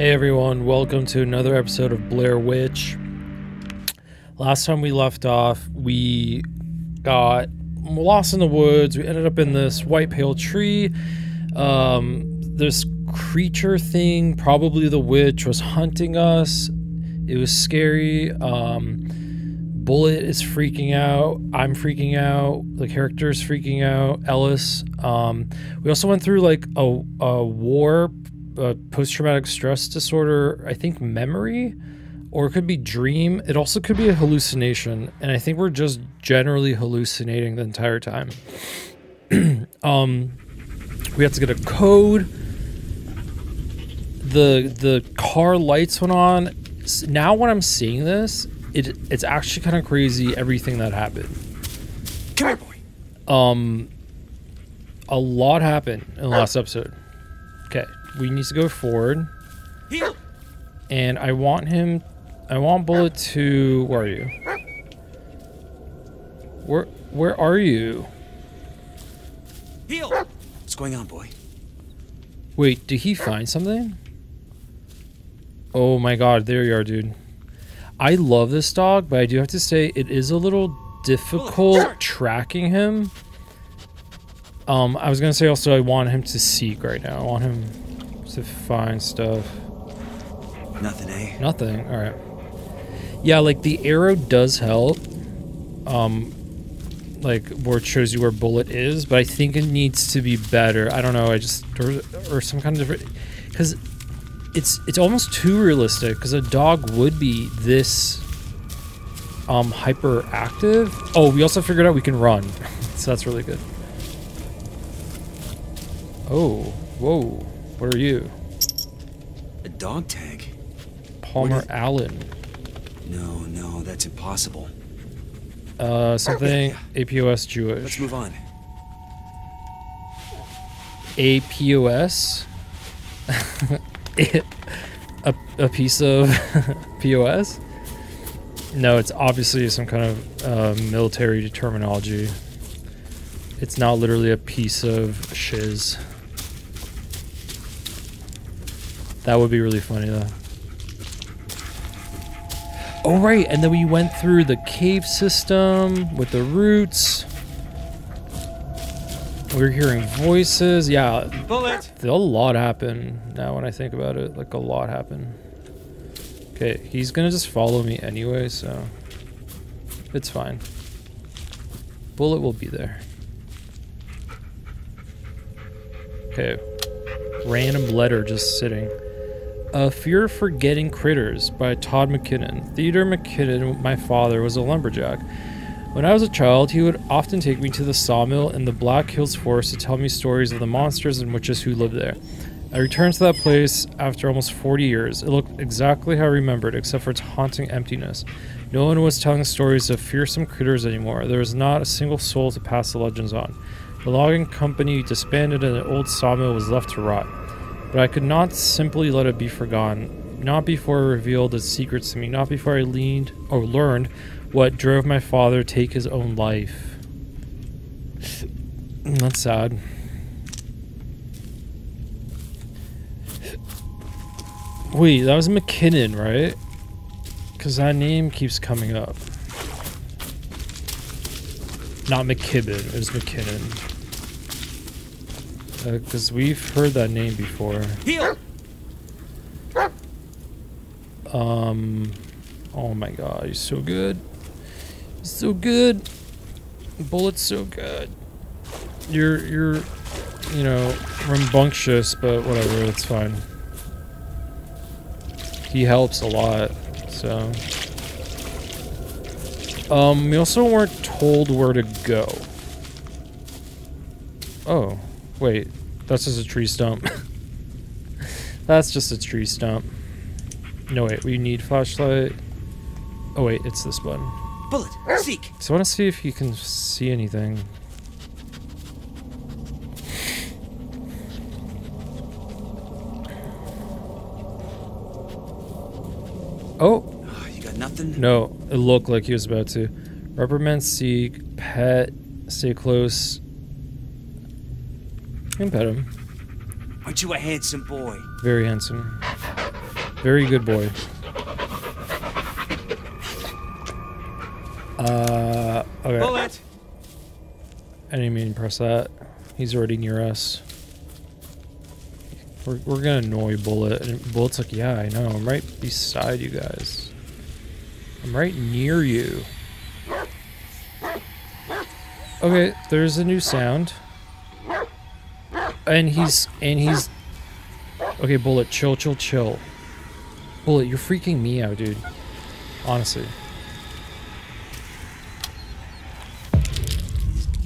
Hey everyone, welcome to another episode of Blair Witch. Last time we left off, we got lost in the woods. We ended up in this white pale tree. Um, this creature thing, probably the witch, was hunting us. It was scary. Um, Bullet is freaking out. I'm freaking out. The character's freaking out. Ellis. Um, we also went through like a, a war, uh, post traumatic stress disorder, I think memory, or it could be dream. It also could be a hallucination. And I think we're just generally hallucinating the entire time. um, we have to get a code. The the car lights went on. Now when I'm seeing this, it it's actually kind of crazy everything that happened. Come here, boy. Um, a lot happened in the last episode. We need to go forward, Heel. and I want him. I want Bullet to. Where are you? Where Where are you? Heel. What's going on, boy? Wait, did he find something? Oh my god, there you are, dude. I love this dog, but I do have to say it is a little difficult tracking him. Um, I was gonna say also I want him to seek right now. I want him to find stuff. Nothing, eh? Nothing. All right. Yeah, like the arrow does help. Um, like where it shows you where bullet is, but I think it needs to be better. I don't know. I just or, or some kind of different because it's it's almost too realistic. Because a dog would be this um hyperactive. Oh, we also figured out we can run, so that's really good. Oh, whoa! What are you, A dog tag? Palmer Allen? No, no, that's impossible. Uh, something APOS Jewish. Let's move on. APOS? a, a piece of POS? No, it's obviously some kind of uh, military terminology. It's not literally a piece of shiz. That would be really funny though. Oh right, and then we went through the cave system with the roots. We're hearing voices. Yeah, Bullet. a lot happened now when I think about it. Like a lot happened. Okay, he's gonna just follow me anyway, so it's fine. Bullet will be there. Okay, random letter just sitting. A Fear of Forgetting Critters by Todd McKinnon. Theodore McKinnon, my father, was a lumberjack. When I was a child, he would often take me to the sawmill in the Black Hills Forest to tell me stories of the monsters and witches who lived there. I returned to that place after almost 40 years. It looked exactly how I remembered, except for its haunting emptiness. No one was telling stories of fearsome critters anymore. There was not a single soul to pass the legends on. The logging company disbanded and the old sawmill was left to rot. But I could not simply let it be forgotten. Not before it revealed its secrets to me. Not before I leaned or learned what drove my father to take his own life. Hmm, that's sad. Wait, that was McKinnon, right? Because that name keeps coming up. Not McKibben, it was McKinnon. Because we've heard that name before. Heel. Um, oh my god, he's so good. He's so good. Bullet's so good. You're, you're, you know, rambunctious, but whatever, it's fine. He helps a lot, so. Um, we also weren't told where to go. Oh, wait, that's just a tree stump. that's just a tree stump. No, wait, we need flashlight. Oh, wait, it's this button. Bullet. Seek. So I want to see if you can see anything. Oh, Ah, you got nothing? no, it looked like he was about to. Reprimand seek, pet, stay close. Can pet him. Aren't you a handsome boy? Very handsome. Very good boy. Uh, okay. Bullet! I didn't mean to press that. He's already near us. We're, we're gonna annoy Bullet. And Bullet's like, yeah, I know. I'm right beside you guys. I'm right near you. Okay, there's a new sound. And he's, and he's... Okay, Bullet, chill, chill, chill. Bullet, you're freaking me out, dude. Honestly.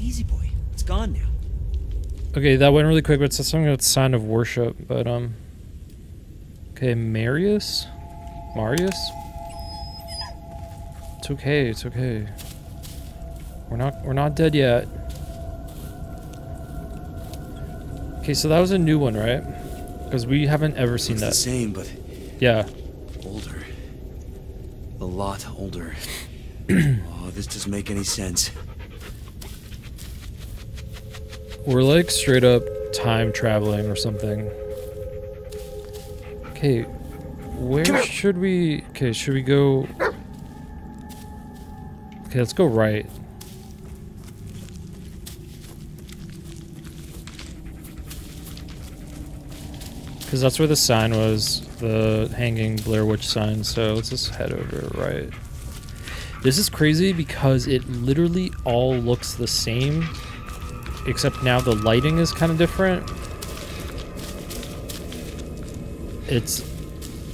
Easy boy. It's gone now. Okay, that went really quick, but it's something about sign of worship. But um, okay, Marius, Marius. It's okay. It's okay. We're not. We're not dead yet. Okay, so that was a new one, right? Because we haven't ever seen It's the that. same, but Yeah. older. A lot older. oh, this doesn't make any sense. We're like straight up time traveling or something. Okay, where should we? Okay, should we go? Okay, let's go right. Because that's where the sign was, the hanging Blair Witch sign. So let's just head over right. This is crazy because it literally all looks the same except now the lighting is kind of different. It's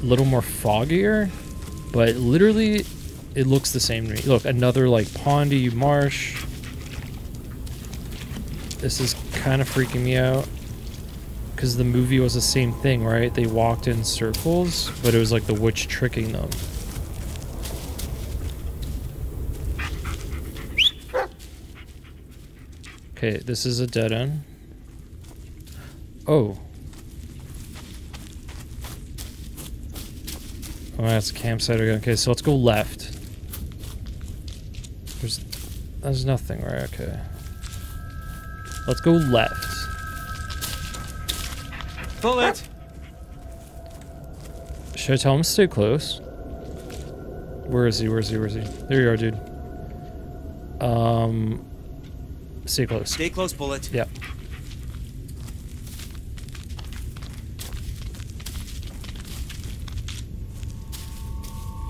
a little more foggier, but literally it looks the same to me. Look, another like pondy marsh. This is kind of freaking me out because the movie was the same thing, right? They walked in circles, but it was like the witch tricking them. Okay, this is a dead end. Oh. Oh, that's a campsite again. Okay, so let's go left. There's, there's nothing, right? Okay. Let's go left. Bullet! Should I tell him to stay close? Where is he? Where is he? Where is he? There you are, dude. Um, stay close. Stay close, Bullet. Yeah.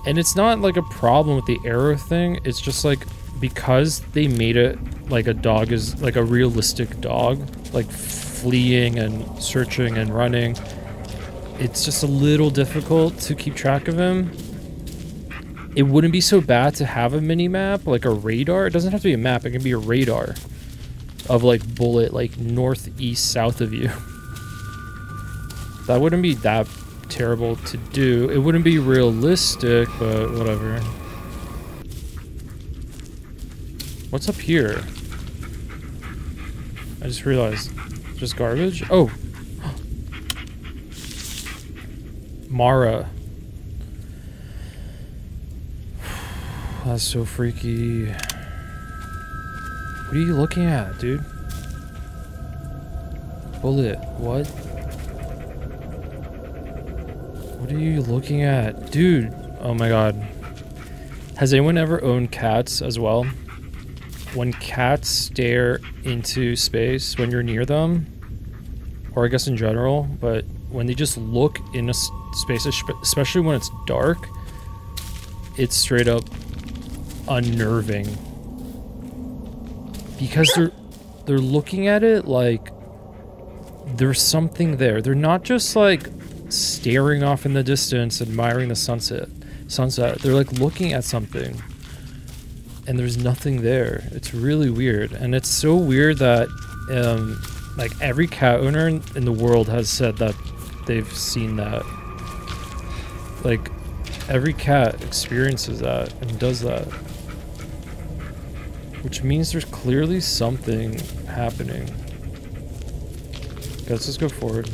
And it's not like a problem with the arrow thing. It's just like because they made it like a dog is like a realistic dog, like fleeing and searching and running. It's just a little difficult to keep track of him. It wouldn't be so bad to have a mini map, like a radar. It doesn't have to be a map, it can be a radar of like bullet like northeast south of you. that wouldn't be that terrible to do. It wouldn't be realistic, but whatever. What's up here? I just realized. Just garbage? Oh. Mara. That's so freaky. What are you looking at, dude? Bullet, what? What are you looking at? Dude, oh my god. Has anyone ever owned cats as well? When cats stare into space when you're near them, or I guess in general, but when they just look in a space, especially when it's dark, it's straight up unnerving because they're they're looking at it like there's something there. They're not just like staring off in the distance, admiring the sunset. Sunset. They're like looking at something, and there's nothing there. It's really weird, and it's so weird that um, like every cat owner in, the world has said that they've seen that. Like every cat experiences that and does that. Which means there's clearly something happening. Okay, let's just go forward.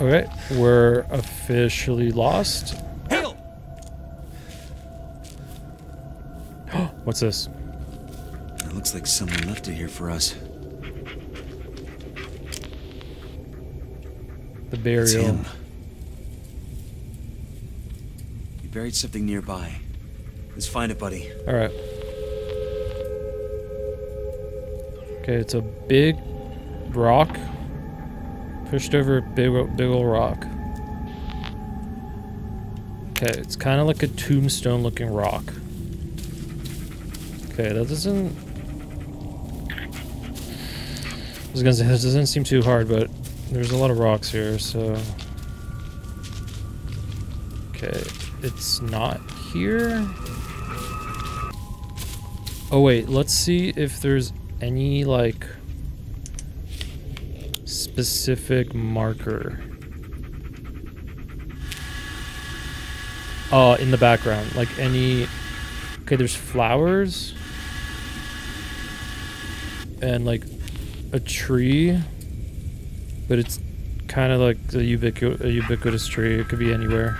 Okay, we're officially lost. What's this? It looks like someone left it here for us. The burial. He buried something nearby. Let's find it, buddy. All right. Okay, it's a big rock pushed over a big, big old rock. Okay, it's kind of like a tombstone looking rock. Okay, that doesn't. I was gonna say this doesn't seem too hard, but there's a lot of rocks here, so. Okay, it's not here. Oh wait, let's see if there's any like specific marker. Uh, in the background, like any. Okay, there's flowers. And like a tree, but it's kind of like a, ubiqu- a ubiquitous tree. It could be anywhere.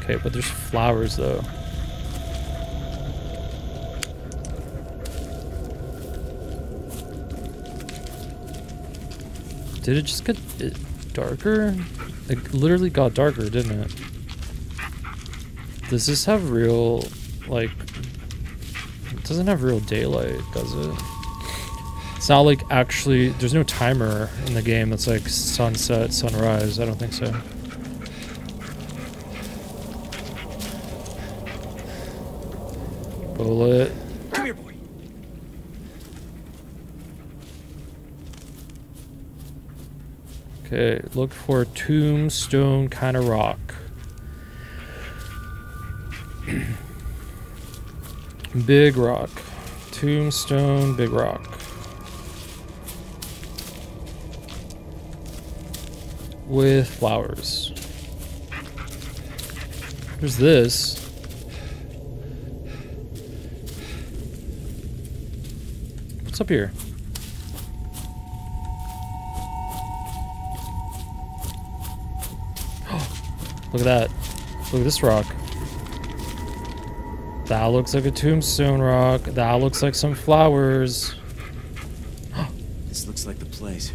Okay, but there's flowers though. Did it just get uh, darker? It literally got darker, didn't it? Does this have real, like, doesn't have real daylight, does it? It's not like actually, there's no timer in the game that's like sunset, sunrise. I don't think so. Bullet. Come here, boy. Okay, look for tombstone kind of rock. Big rock. Tombstone, big rock. With flowers. There's this. What's up here? Look at that. Look at this rock. That looks like a tombstone rock. That looks like some flowers. This looks like the place.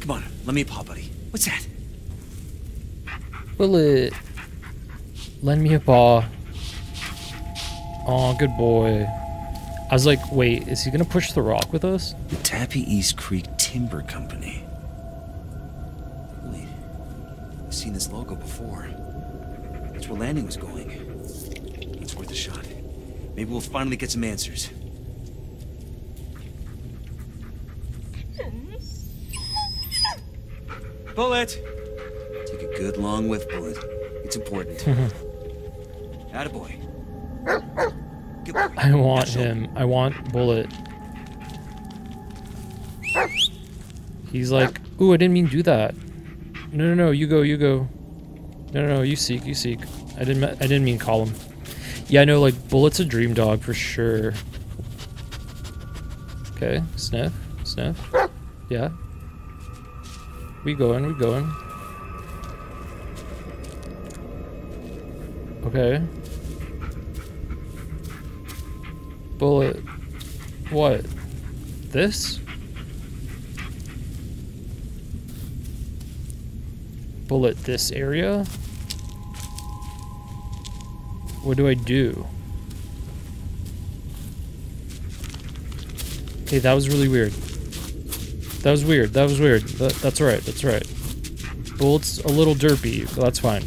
Come on, let me paw, buddy. What's that? Bullet. Uh, lend me a paw. Oh, good boy. I was like, wait, is he gonna push the rock with us? The Tappy East Creek Timber Company. Wait, I've seen this logo before. That's where Landing was going. It's worth a shot. Maybe we'll finally get some answers. Bullet! Take a good long whiff, Bullet. It's important. Attaboy. Good boy. I want Now him. I want Bullet. He's like, ooh, I didn't mean to do that. No, no, no, you go, you go. No, no, no, you seek, you seek. I didn't, I didn't mean call him. Yeah, I know, like, Bullet's a dream dog for sure. Okay, sniff, sniff. Yeah. We going, we going. Okay. Bullet. What? This? Bullet this area? What do I do? Okay, that was really weird. That was weird. That was weird. That, that's right. That's right. Bullet's a little derpy, but that's fine.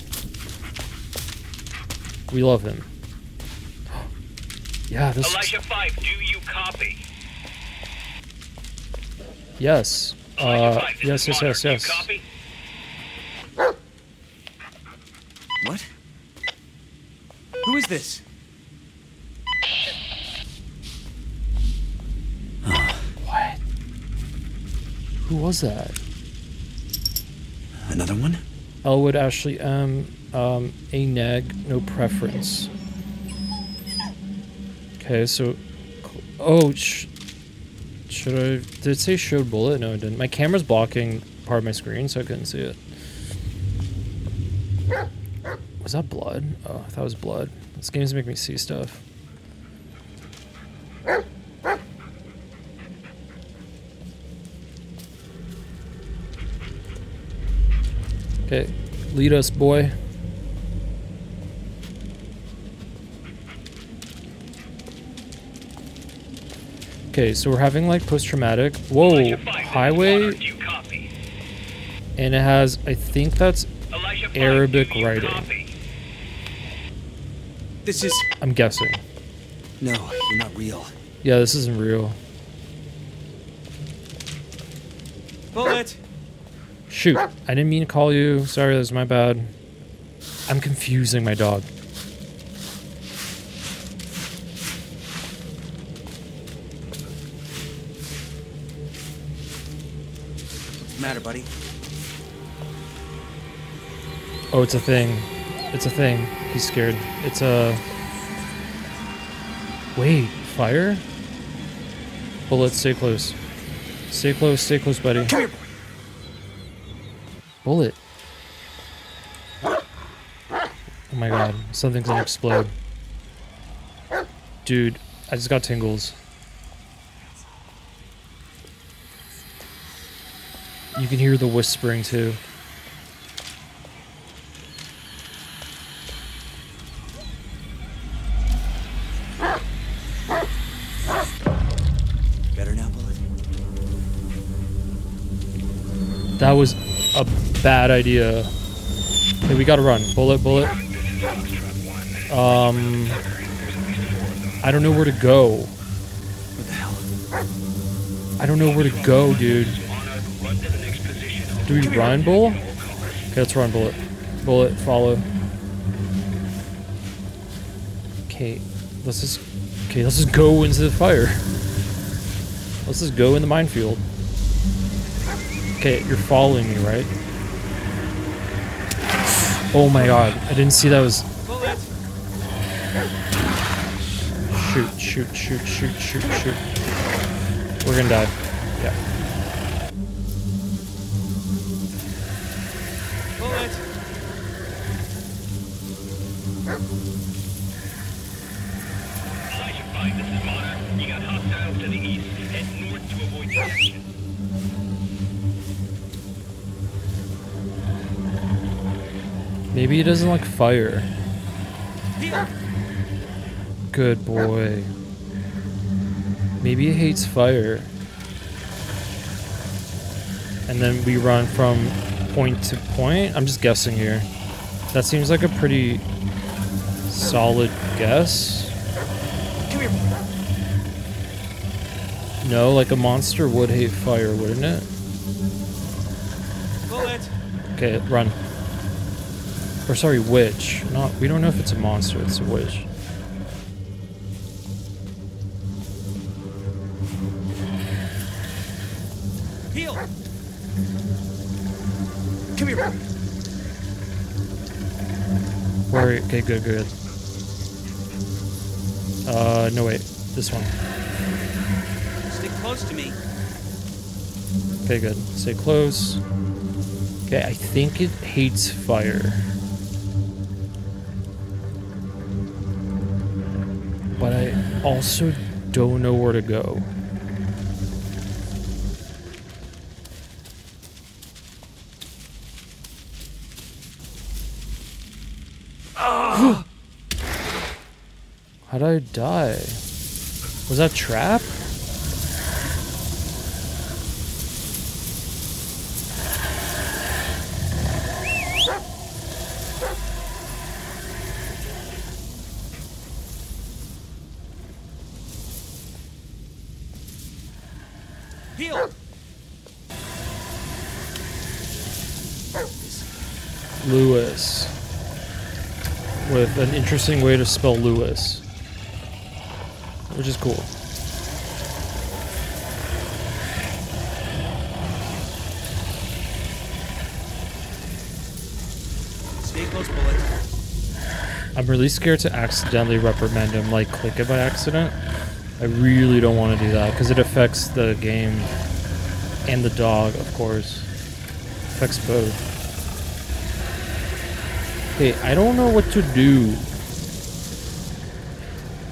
We love him. yeah, this. Elijah 5, do you copy? Yes. Elijah Uh, 5, this yes, yes, yes, yes. copy? What? Who is this? What? Who was that? Another one? Elwood Ashley M. Um, a neg, no preference. Okay, so. Oh, sh- should I. Did it say showed bullet? No, it didn't. My camera's blocking part of my screen, so I couldn't see it. Was that blood? Oh, I thought it was blood. This game's make me see stuff. Okay, lead us, boy. Okay, so we're having like post-traumatic. Whoa, Elijah 5, this is highway, Connor. Do you copy? and it has, I think that's, Arabic writing. Copy? This is... I'm guessing. No, you're not real. Yeah, this isn't real. Bullet! Shoot, I didn't mean to call you. Sorry, that was my bad. I'm confusing my dog. What's the matter, buddy? Oh, it's a thing. It's a thing. He's scared. It's a. Wait, fire? Bullet, stay close. Stay close, stay close, buddy. Come here. Bullet. Oh my god, something's gonna explode. Dude, I just got tingles. You can hear the whispering too. That was a bad idea. Okay, we gotta run. Bullet, bullet. Um, I don't know where to go. What the hell? I don't know where to go, dude. Do we run, Bull? Okay, let's run, Bullet. Bullet, follow. Okay, let's just. Okay, let's just go into the fire. Let's just go in the minefield. Okay, you're following me, right? Oh my god, I didn't see that was. Shoot, shoot, shoot, shoot, shoot, shoot. We're gonna die. Doesn't like fire. Good boy. Maybe he hates fire. And then we run from point to point. I'm just guessing here. That seems like a pretty solid guess. No, like a monster would hate fire, wouldn't it? Bullet! Okay, run. Or sorry, witch. Not we don't know if it's a monster, it's a witch. Heel! Come here. Where okay, good, good. Uh no wait. This one. Stick close to me. Okay, good. Stay close. Okay, I think it hates fire. Also don't know where to go. How did I die? Was that trap? Heel! Lewis. With an interesting way to spell Lewis. Which is cool. Stay close, Bullet. I'm really scared to accidentally reprimand him, like click it by accident. I really don't want to do that because it affects the game and the dog, of course. Affects both. Okay, I don't know what to do.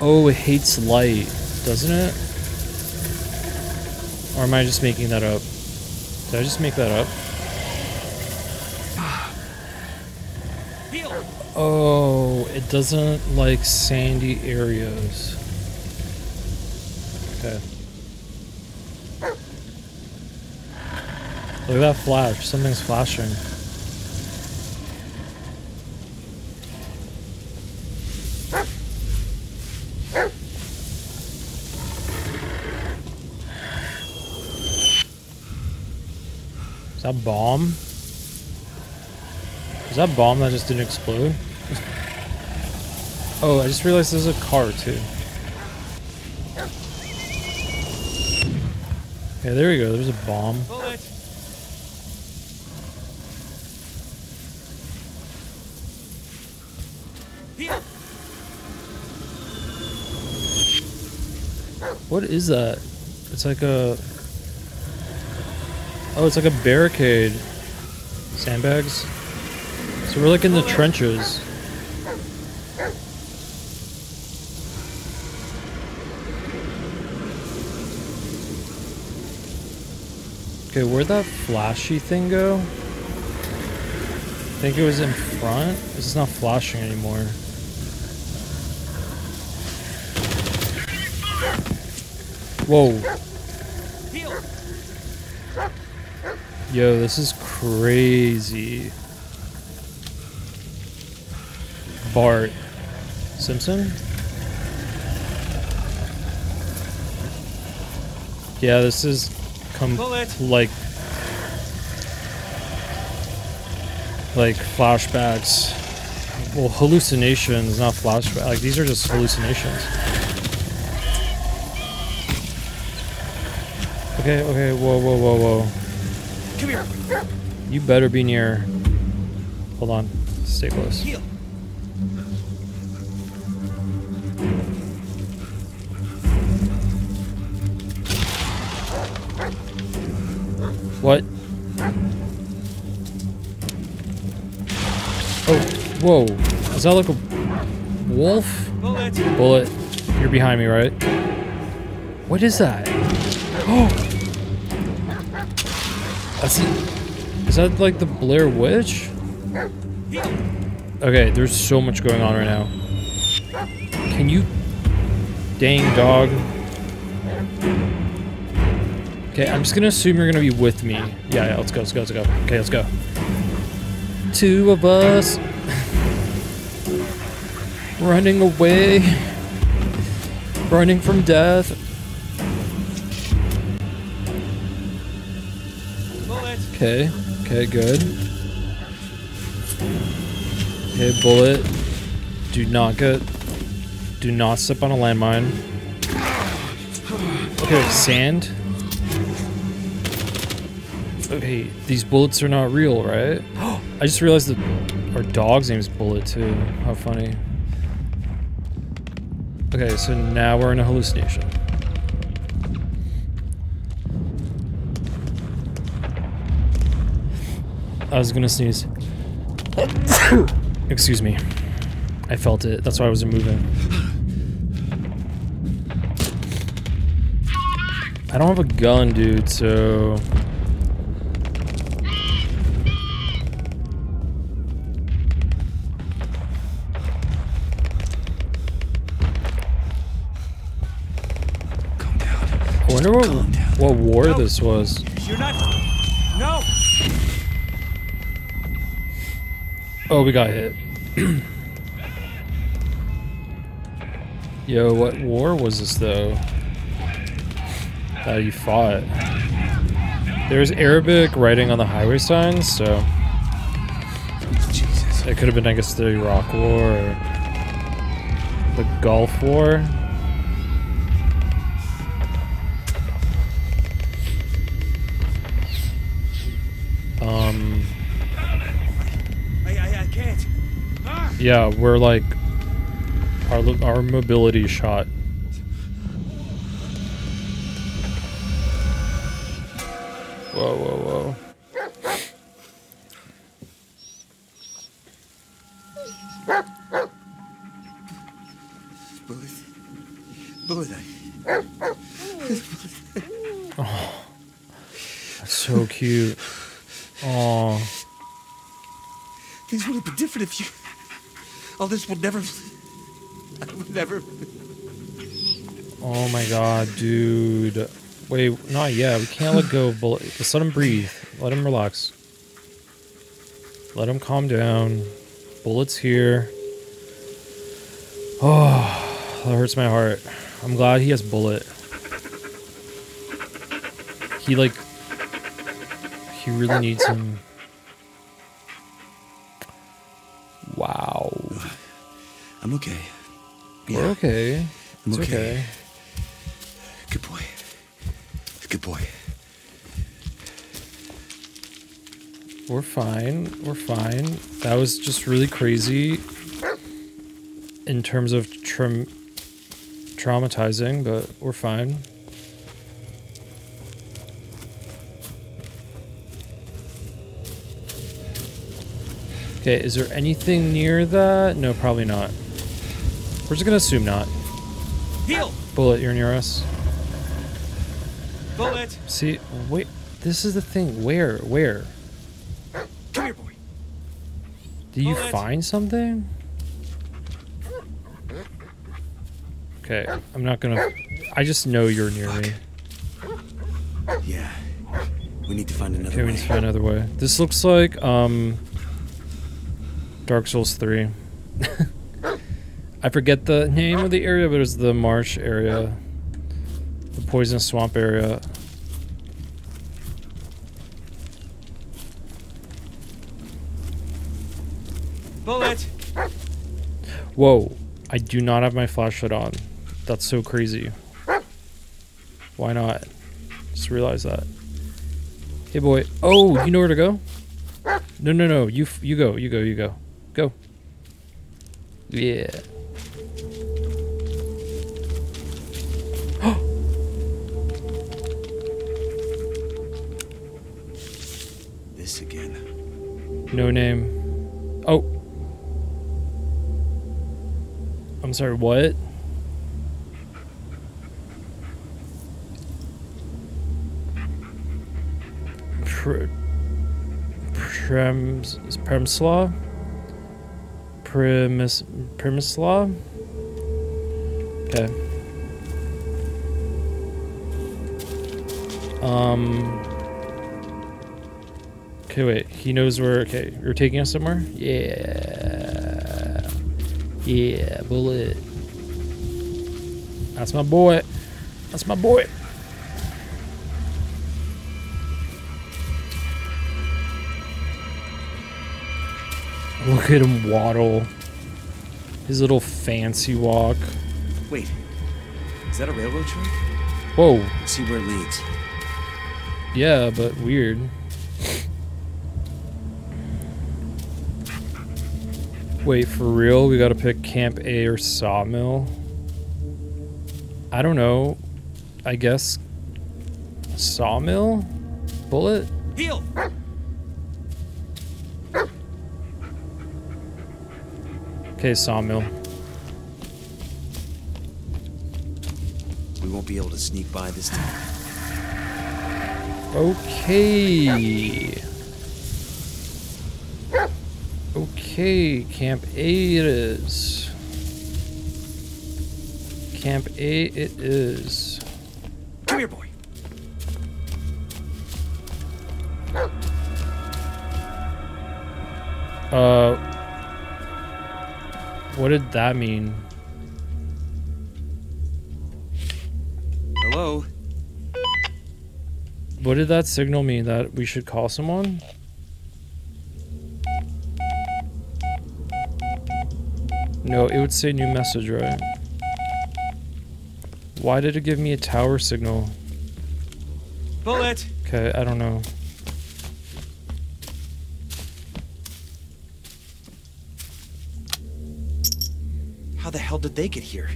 Oh, it hates light, doesn't it? Or am I just making that up? Did I just make that up? Oh, it doesn't like sandy areas. Okay. Look at that flash. Something's flashing. That bomb? Is that bomb that just didn't explode? oh, I just realized there's a car too. Okay, there we go. There's a bomb. What is that? It's like a. Oh, it's like a barricade. Sandbags. So we're like in the trenches. Okay, where'd that flashy thing go? I think it was in front. It's not flashing anymore. Whoa. Heel. Yo, this is crazy. Bart Simpson? Yeah, this is come like like flashbacks. Well, hallucinations, not flashbacks. Like these are just hallucinations. Okay, okay, whoa, whoa, whoa, whoa. Come here. You better be near. Hold on. Stay close. Heel. What? Oh, whoa. Is that like a wolf? Bullet. Bullet. You're behind me, right? What is that? Oh! Is that like the Blair Witch? Okay, there's so much going on right now. Can you... Dang dog. Okay, I'm just gonna assume you're gonna be with me. Yeah, yeah, let's go, let's go, let's go. Okay, let's go. Two of us. Running away. Running from death. Okay, okay, good. Okay, bullet. Do not get. Do not step on a landmine. Okay, sand. Okay, these bullets are not real, right? I just realized that our dog's name is Bullet too. How funny. Okay, so now we're in a hallucination. I was gonna sneeze. Excuse me. I felt it. That's why I wasn't moving. I don't have a gun, dude, so. I wonder what, what war this was. You're not. Oh, we got hit. Yo, what war was this though? That you fought? There's Arabic writing on the highway signs, so Jesus. it could have been, I guess, the Iraq War or the Gulf War. Yeah, we're like our our mobility shot. Would never. I would never. Oh my god, dude. Wait, not yet. We can't let go of Bullet. Just let him breathe. Let him relax. Let him calm down. Bullet's here. Oh, that hurts my heart. I'm glad he has Bullet. He, like. He really needs him. I'm okay. We're okay. I'm It's okay. okay. Good boy. Good boy. We're fine. We're fine. That was just really crazy in terms of traum traumatizing, but we're fine. Okay, is there anything near that? No, probably not. We're just gonna assume not. Heel! Bullet, you're near us. Bullet! See, wait, this is the thing. Where? Where? Come here, boy. Did you Bullet. find something? Okay, I'm not gonna. I just know you're near me. Yeah. We need to find another Okay, we way. need to find another way. This looks like um, Dark Souls 3. I forget the name of the area, but it's the marsh area, the poison swamp area. Bullet! Whoa, I do not have my flashlight on. That's so crazy. Why not? Just realize that. Hey boy. Oh, you know where to go? No, no, no. You f- you go. You go. You go. Go. Yeah. No name. Oh. I'm sorry, what? Pr- Prems Premslaw? Premis Premislaw? Okay. Um Okay, wait. He knows where. Okay, you're taking us somewhere? Yeah. Yeah, bullet. That's my boy. That's my boy. Look at him waddle. His little fancy walk. Wait. Is that a railroad track? Whoa. Let's see where it leads. Yeah, but weird. Wait, for real? We gotta pick Camp A or Sawmill? I don't know. I guess Sawmill? Bullet? Heel! Okay, Sawmill. We won't be able to sneak by this time. Okay. Okay, Camp A it is. Camp A it is. Come here, boy. Uh, what did that mean? Hello? What did that signal mean? That we should call someone? No, it would say new message, right? Why did it give me a tower signal? Bullet! Okay, I don't know. How the hell did they get here?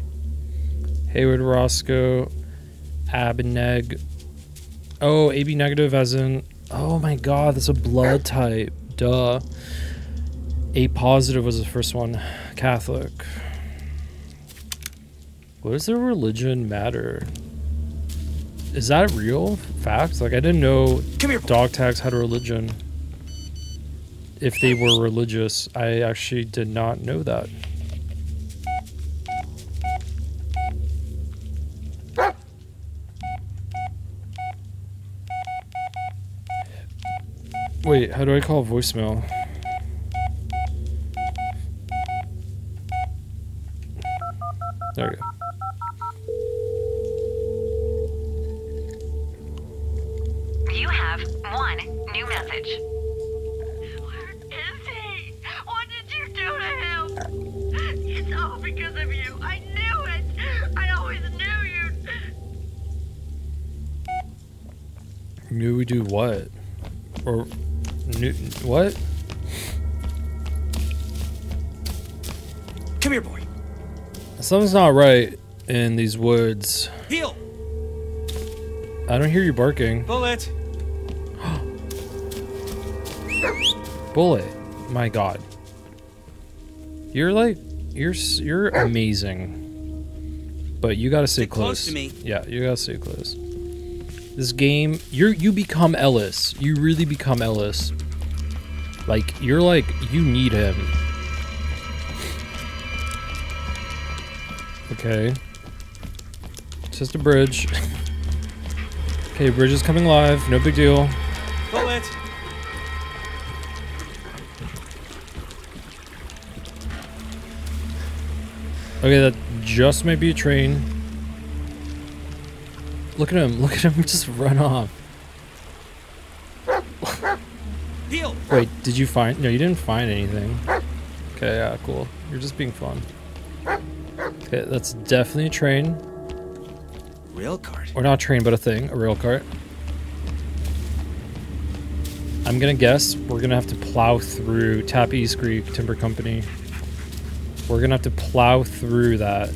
Hayward Roscoe, Abneg. Oh, AB negative as in. Oh my god, that's a blood type. Duh. A positive was the first one. Catholic. What does their religion matter? Is that a real? Fact? Like, I didn't know dog tags had a religion. if they were religious. I actually did not know that. Wait, how do I call voicemail? Something's not right in these woods. Heel. I don't hear you barking. Bullet. Bullet. My god. You're like you're you're amazing. But you got to stay close close. to me. Yeah, you got to stay close. This game, you you become Ellis. You really become Ellis. Like you're like you need him. Okay. It's just a bridge. okay, bridge is coming live. No big deal. Bullet. Okay, that just might be a train. Look at him. Look at him just run off. Wait, did you find? No, you didn't find anything. Okay, yeah, cool. You're just being fun. Okay, that's definitely a train. Rail cart. Or not a train, but a thing. A rail cart. I'm gonna guess we're gonna have to plow through Tappy East Creek Timber Company. We're gonna have to plow through that.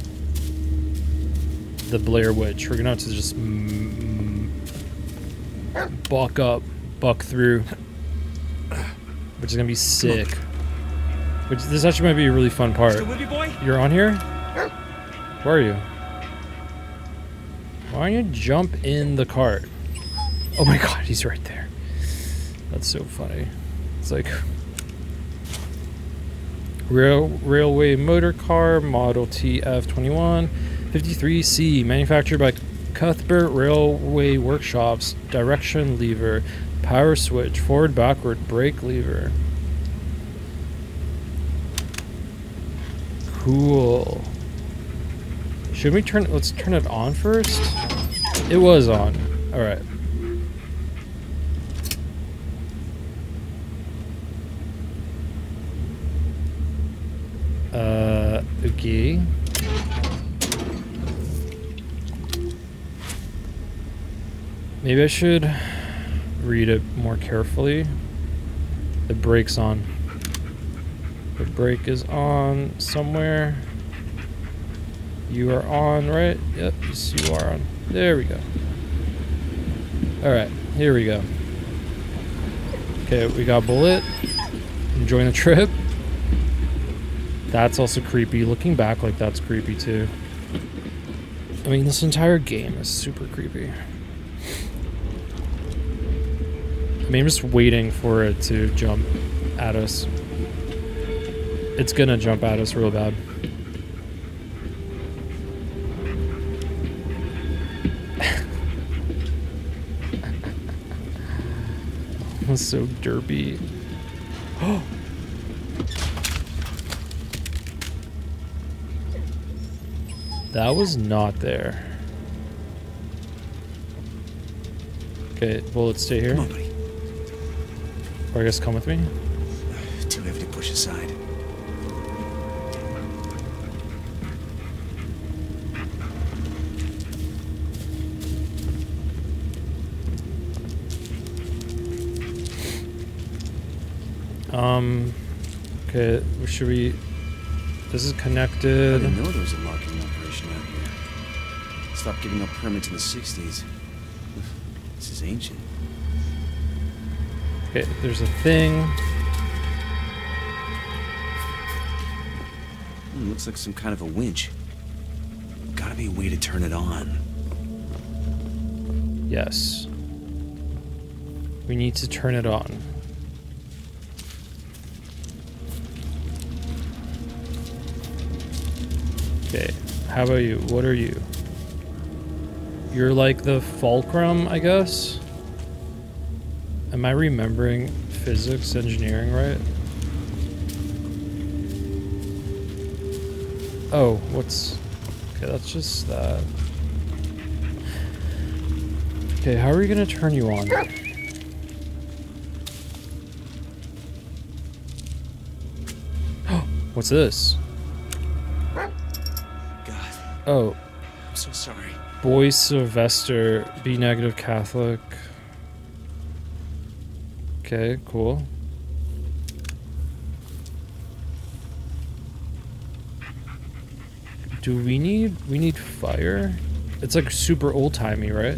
The Blair Witch. We're gonna have to just mm, buck up, buck through, which is gonna be sick. Which this actually might be a really fun part. Still with you, boy? You're on here? Where are you? Why don't you jump in the cart? Oh my god, he's right there. That's so funny. It's like Rail Railway Motor Car Model TF21 53C manufactured by Cuthbert Railway Workshops direction lever power switch forward backward brake lever Cool. Should we turn? it? Let's turn it on first. It was on. All right. Uh, okay. Maybe I should read it more carefully. The brake's on. The brake is on somewhere. You are on, right? Yep, yes, you are on. There we go. Alright, here we go. Okay, we got Bullet. Enjoying the trip. That's also creepy. Looking back, like, that's creepy too. I mean, this entire game is super creepy. I mean, I'm just waiting for it to jump at us. It's gonna jump at us real bad. That's so derpy. that was not there. Okay, well, let's stay here. Or I guess come with me. Um, okay, should we? This is connected. I didn't know there was a locking operation out here. Stopped giving up permits in the 60s. This is ancient. Okay, there's a thing. Hmm, looks like some kind of a winch. Gotta be a way to turn it on. Yes. We need to turn it on. Okay, how about you? What are you? You're like the fulcrum, I guess? Am I remembering physics engineering right? Oh, what's... Okay, that's just that. Okay, how are we gonna turn you on? What's this? Oh, I'm so sorry. Boy Sylvester, B negative Catholic. Okay, cool. Do we need we need fire? It's like super old timey, right?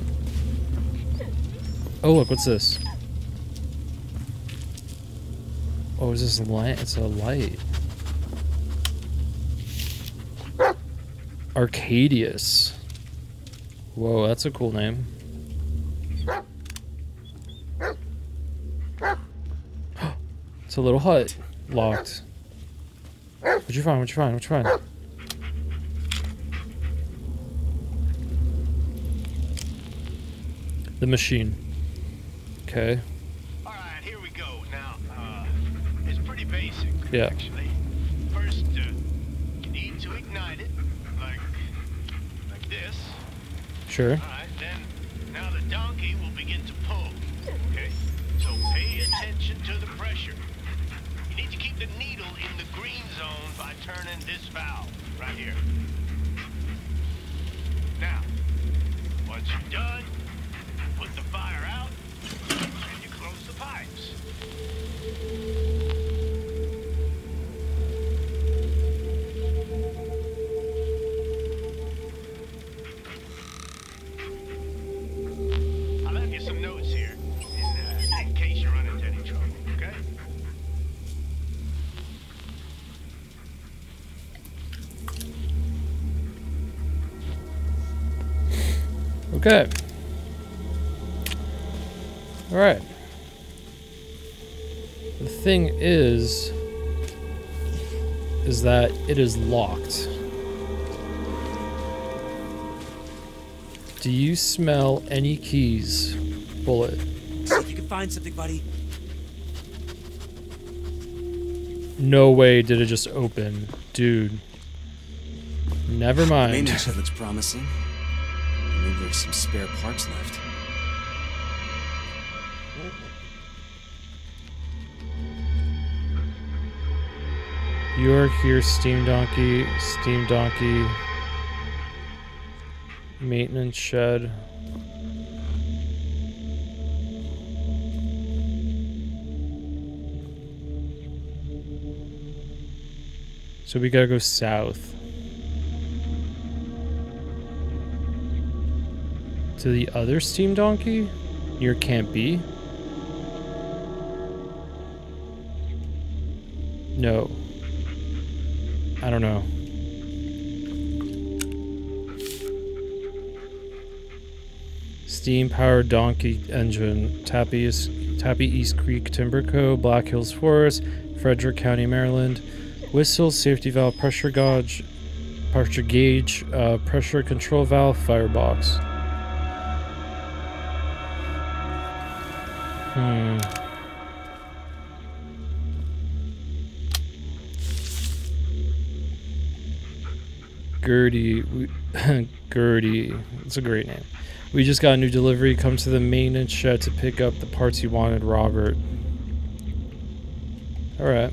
Oh look, what's this? Oh, is this light? It's a light. Arcadius. Whoa, that's a cool name. it's a little hut. Locked. What'd you find? What'd you find? What'd you find? The machine. Okay. All right, here we go. Now, uh, it's pretty basic, Yeah. actually. First, uh, you need to ignite it, like, like this. Sure. All right, then, now the donkey will begin to pull. Okay, so pay attention to the pressure. You need to keep the needle in the green zone by turning this valve right here. Now, once you're done, put the fire out, and you close the pipes. Okay. Alright. The thing is is that it is locked. Do you smell any keys? Bullet. See if you can find something, buddy. No way did it just open. Dude. Never mind. Maintenance looks promising. Maybe there's some spare parts left. You are here, Steam Donkey. Steam Donkey. Maintenance shed. So we gotta go south. To the other Steam Donkey? Near Camp B? No. I don't know. Steam powered donkey engine, Tappy, East- Tappy East Creek Timber Co., Black Hills Forest, Frederick County, Maryland. Whistle, safety valve, pressure gauge, pressure gauge, uh, pressure control valve, firebox. Hmm. Gertie, Gertie, it's a great name. We just got a new delivery. Come to the maintenance shed to pick up the parts you wanted, Robert. All right.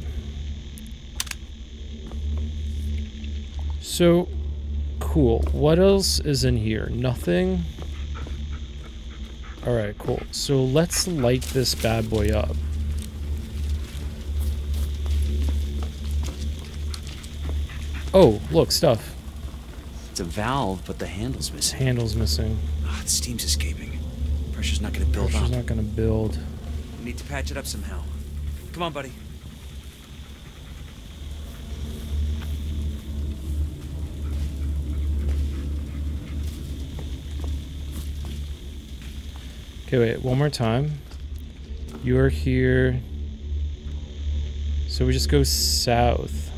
So, cool. What else is in here? Nothing. All right, cool. So let's light this bad boy up. Oh, look, stuff. It's a valve, but the handle's missing. Handle's missing. Ah, the steam's escaping. Pressure's not gonna build Pressure's up. not gonna build. We need to patch it up somehow. Come on, buddy. Okay, wait, one more time. You are here. So we just go south.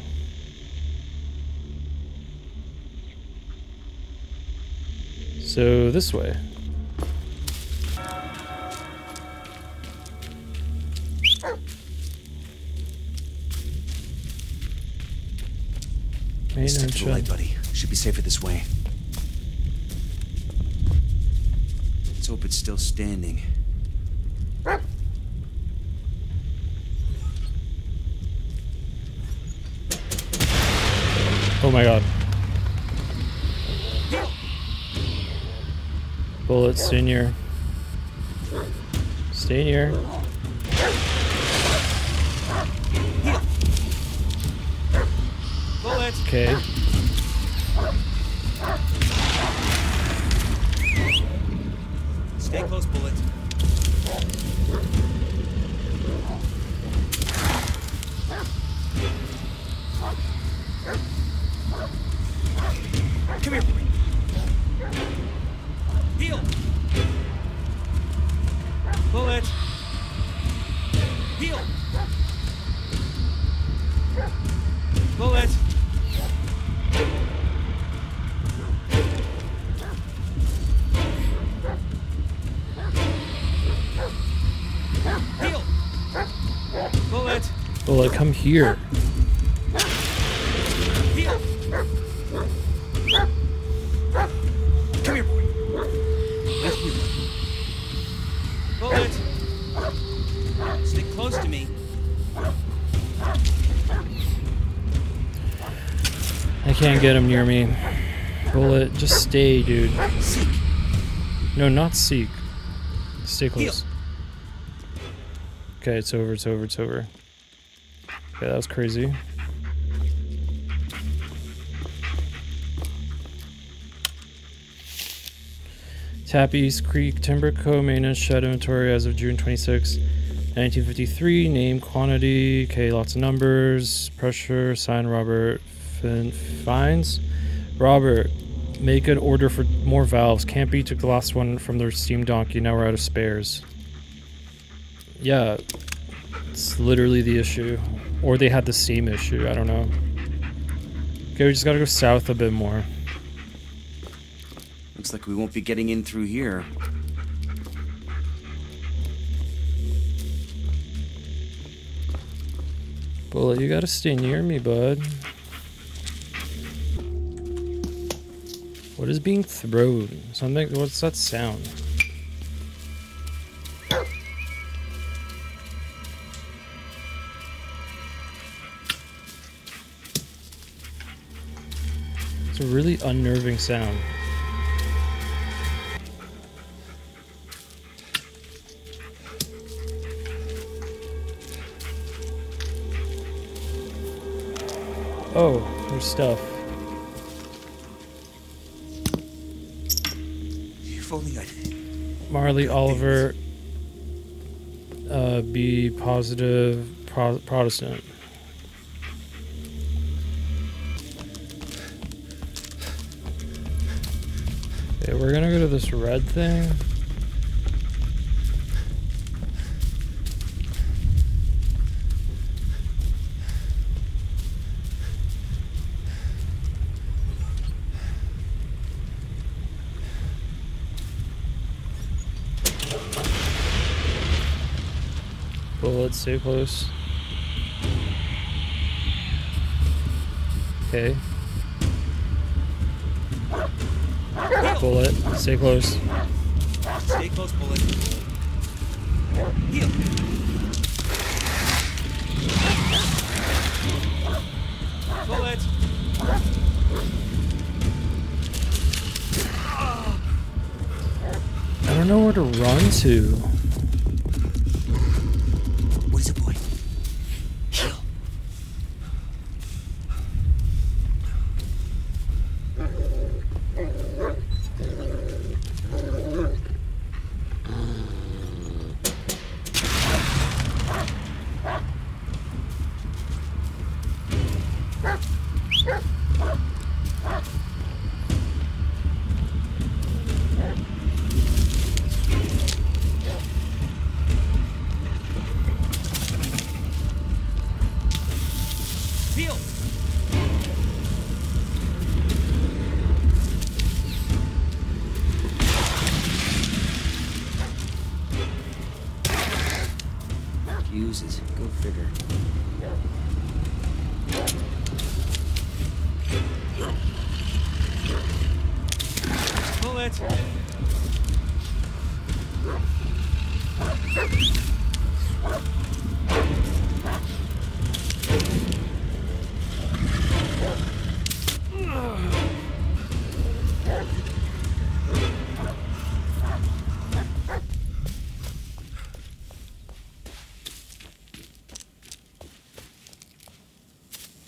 So this way. Main Stick to the light, buddy. Should be safer this way. It's still standing. Oh my god. Bullet, stay in here. Stay in here. Bullet! Okay. I can't get him near me. Bullet, just stay, dude. Seek. No, not seek. Stay close. Okay, it's over, it's over, it's over. Okay, that was crazy. Tappy East Creek Timber Co. maintenance shed inventory as of June 26, 1953. Name, quantity, okay, lots of numbers, pressure, sign Robert fin- Fines. Robert, make an order for more valves. Camp B took the last one from their steam donkey. Now we're out of spares. Yeah, it's literally the issue. Or they had the same issue. I don't know. Okay, we just gotta go south a bit more. Looks like we won't be getting in through here. Bullet, you gotta stay near me, bud. What is being thrown? Something. What's that sound? It's a really unnerving sound. Oh, there's stuff. If only I. Marley Oliver, uh, be positive pro- Protestant. This red thing. Bullet, stay close. Okay. Bullet, stay close. Stay close, Bullet. Heel. Bullet. I don't know where to run to.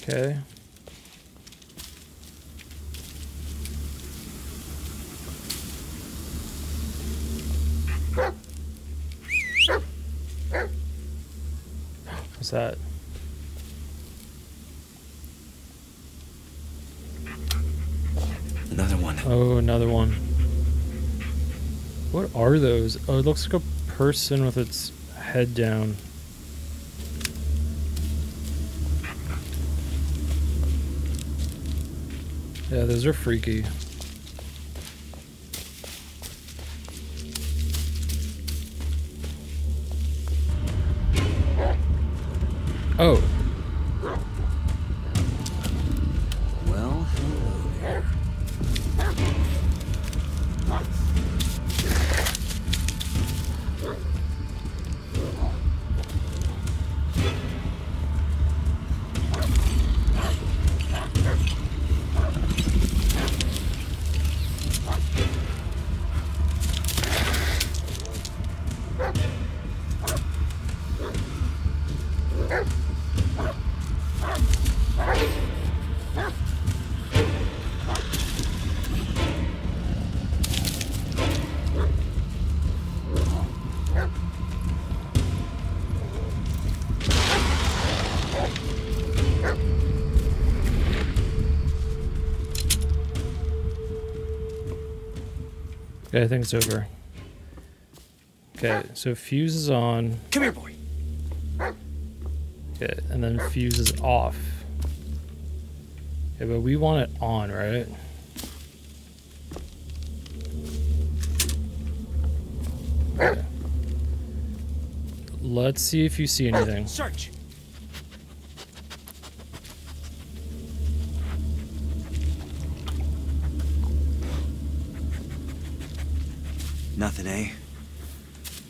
Okay. What's that? Another one. Oh, another one. What are those? Oh, it looks like a person with its head down. Yeah, those are freaky. I think it's over. Okay, so fuse is on. Come here, boy. Okay, and then fuse is off. Okay, but we want it on, right? Okay. Let's see if you see anything. Search.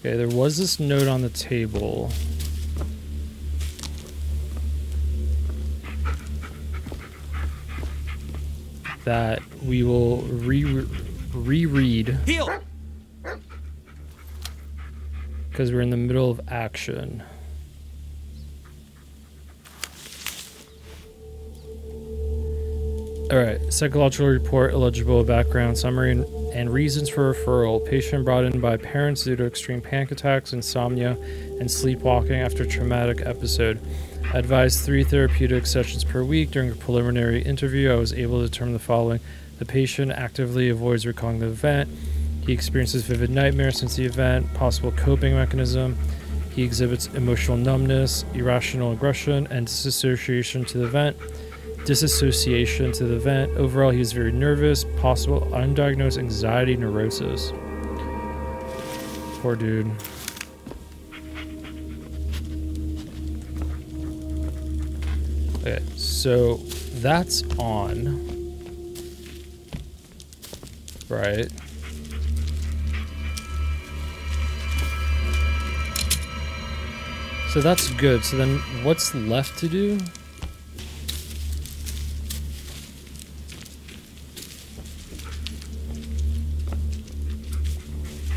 Okay, there was this note on the table. That we will re reread Heel! because we're in the middle of action. All right, psychological report, eligible background summary, and, reasons for referral. Patient brought in by parents due to extreme panic attacks, insomnia, and sleepwalking after traumatic episode. Advised three therapeutic sessions per week. During a preliminary interview, I was able to determine the following: the patient actively avoids recalling the event. He experiences vivid nightmares since the event. Possible coping mechanism. He exhibits emotional numbness, irrational aggression, and disassociation to the event disassociation to the event. Overall, he was very nervous, possible undiagnosed anxiety neurosis. Poor dude. Okay, so that's on. Right. So that's good. So then what's left to do?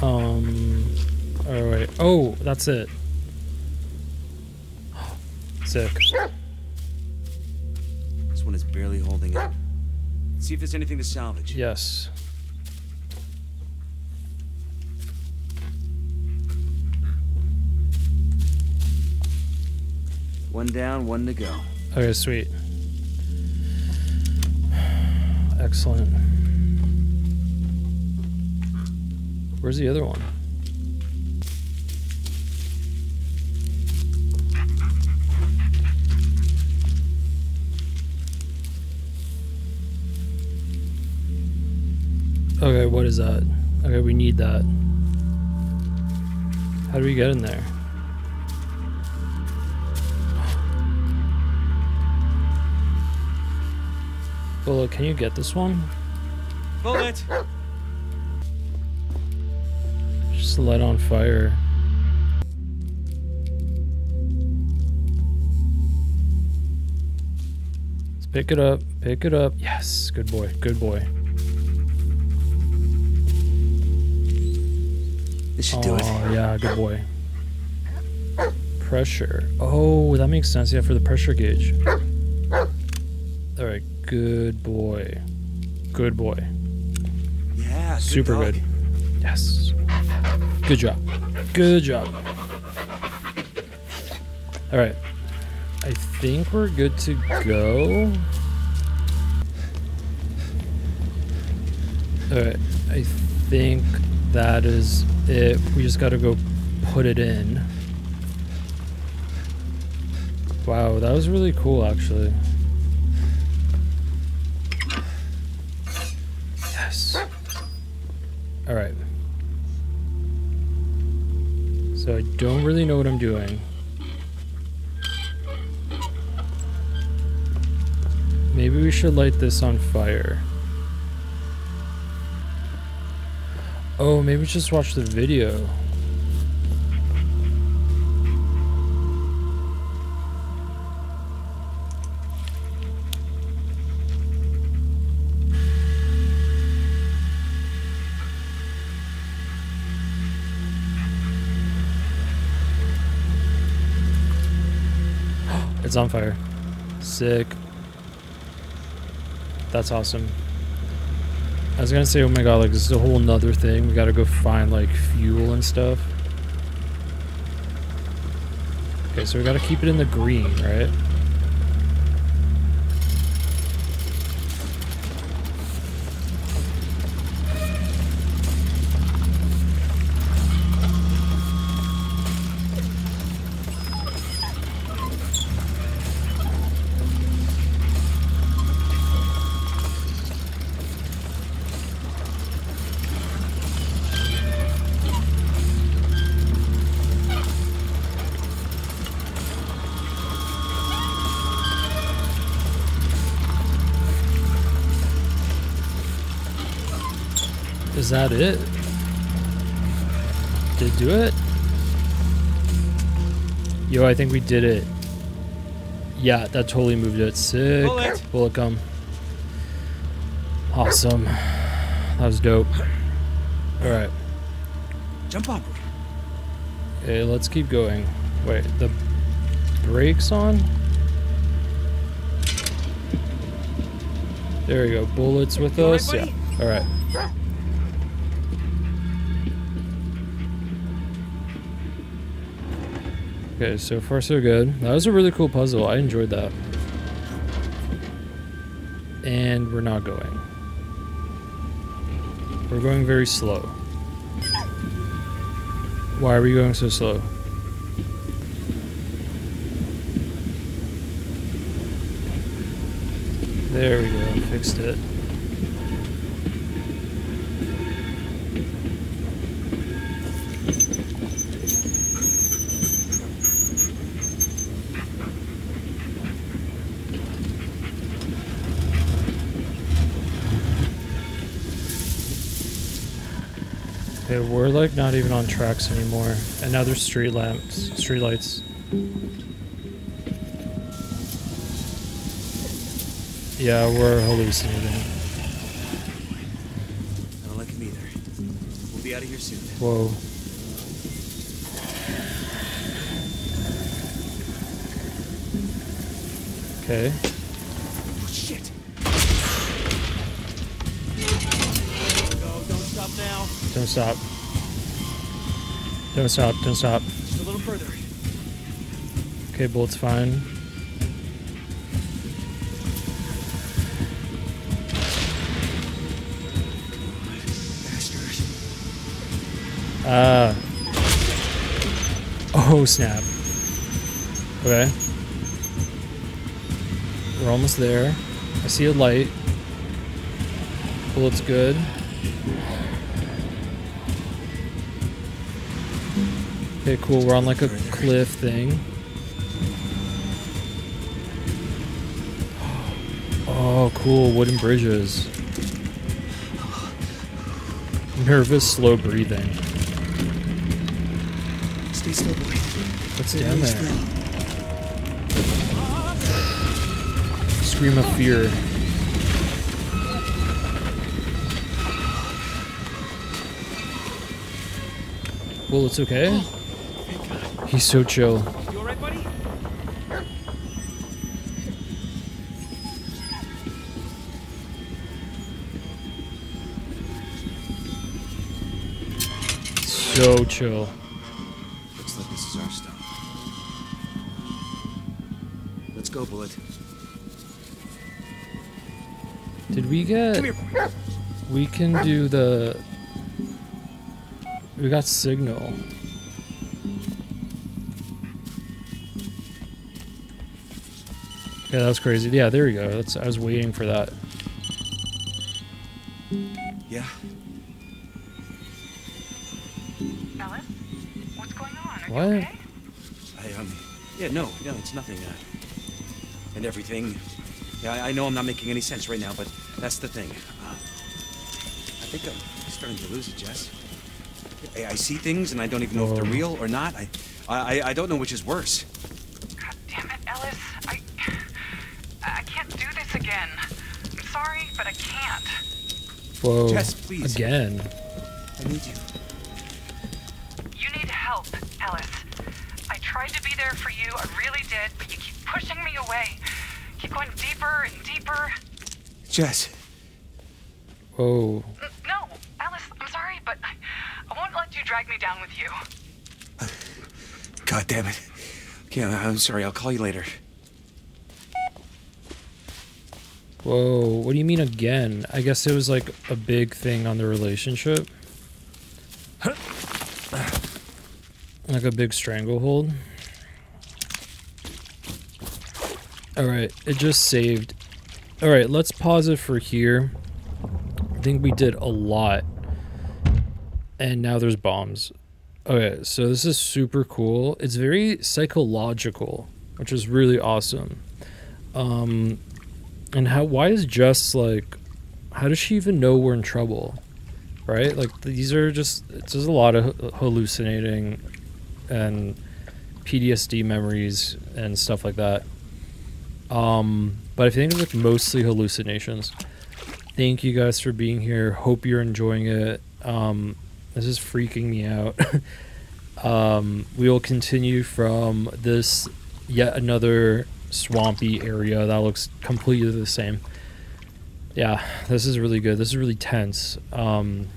Um. Oh. Oh, that's it. Sick. This one is barely holding up. See if there's anything to salvage. Yes. One down, one to go. Okay, sweet. Excellent. Where's the other one? Okay, what is that? Okay, we need that. How do we get in there? Bullet, can you get this one? Bullet! Just light on fire. Let's pick it up. Pick it up. Yes. Good boy. Good boy. This should Oh, do it. yeah. Good boy. Pressure. Oh, that makes sense. Yeah, for the pressure gauge. All right. Good boy. Good boy. Yeah, Super good. Yes. Good job. Good job. All right. I think we're good to go. All right. I think that is it. We just got to go put it in. Wow, that was really cool actually. Yes. All right. So I don't really know what I'm doing. Maybe we should light this on fire. Oh, maybe just watch the video. It's on fire. Sick. That's awesome. I was gonna say, oh my god, like this is a whole nother thing. We gotta go find like fuel and stuff. Okay, so we gotta keep it in the green, right? That it? Did do it? Yo, I think we did it. Yeah, that totally moved it. Sick. Bullet. Bullet come. Awesome. That was dope. Alright. Jump on. Okay, let's keep going. Wait, the brakes on? There we go. Bullets with us. Yeah. Alright. Okay, so far so good. That was a really cool puzzle. I enjoyed that. And we're not going. We're going very slow. Why are we going so slow? There we go, fixed it. We're like not even on tracks anymore. And now there's street lamps, street lights. Yeah, we're hallucinating. I don't like him either. We'll be out of here soon. Whoa. Okay. Oh, shit. Go, don't stop now. Don't stop. Don't stop. Don't stop. Just a little further. Okay, bullet's fine. Uh. Oh, snap. Okay. We're almost there. I see a light. Bullet's good. Okay, cool. We're on like a cliff thing. Oh, cool. Wooden bridges. Nervous, slow breathing. Stay still, boy. What's down there? Scream of fear. Well, it's okay. Oh. He's so chill. You alright, buddy? So chill. Looks like this is our stop. Let's go, Bullet. Did we get? Come here, boy. We can do the. We got signal. Yeah, that was crazy. Yeah, there you go. That's. I was waiting for that. Yeah? Ellis, what's going on? Are What? you okay? I, um, yeah, no, no, it's nothing, uh, and everything. Yeah, I, I know I'm not making any sense right now, but that's the thing. Uh, I think I'm starting to lose it, Jess. I, I see things, and I don't even know if they're real or not. I, I, I don't know which is worse. God damn it, Ellis. Again. I'm sorry, but I can't. Whoa. Jess, please. Again. I need you. You need help, Ellis. I tried to be there for you, I really did, but you keep pushing me away. Keep going deeper and deeper. Jess, Whoa. No, Ellis, I'm sorry, but I, I won't let you drag me down with you. Uh, God damn it. Okay, I'm sorry. I'll call you later. Whoa. What do you mean again? I guess it was like a big thing on the relationship. Like a big stranglehold. Alright, it just saved. Alright, let's pause it for here. I think we did a lot. And now there's bombs. Okay, so this is super cool. It's very psychological, which is really awesome. Um, and how? Why is Jess like? How does she even know we're in trouble? Right? Like these are just. It's just a lot of hallucinating, and PTSD memories and stuff like that. Um, but I think it's like mostly hallucinations. Thank you guys for being here. Hope you're enjoying it. Um, this is freaking me out. um, we will continue from this yet another swampy area that looks completely the same. Yeah, this is really good. This is really tense. Um,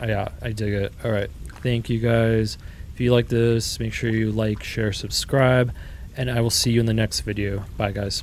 yeah, I dig it. All right, thank you guys. If you like this, make sure you like, share, subscribe, and I will see you in the next video. Bye, guys.